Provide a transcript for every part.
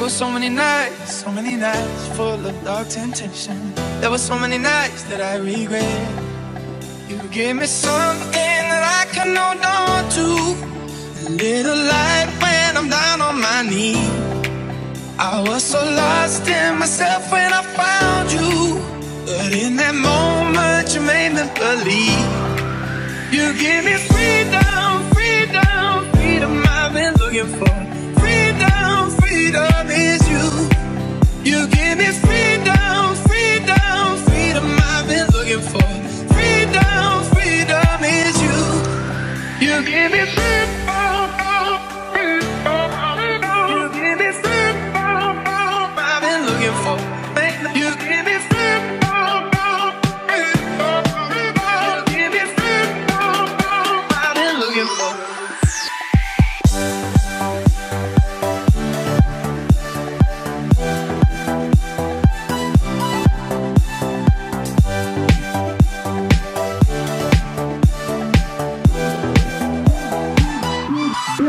Were so many nights, so many nights full of dark temptation. There were so many nights that I regret. You gave me something that I can hold on to. A little light when I'm down on my knees. I was so lost in myself when I found you. But in that moment, you made me believe. You give me freedom, You give me freedom,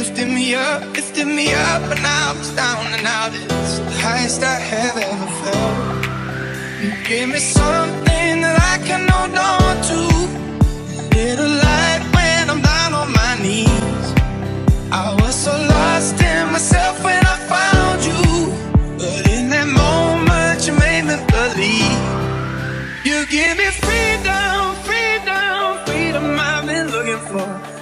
lifted me up, lifted me up, and now I'm down and out. It's the highest I have ever felt. You gave me something that I can hold on to. A little light when I'm down on my knees. I was so lost in myself when I found you, but in that moment you made me believe. You give me freedom, freedom, freedom I've been looking for.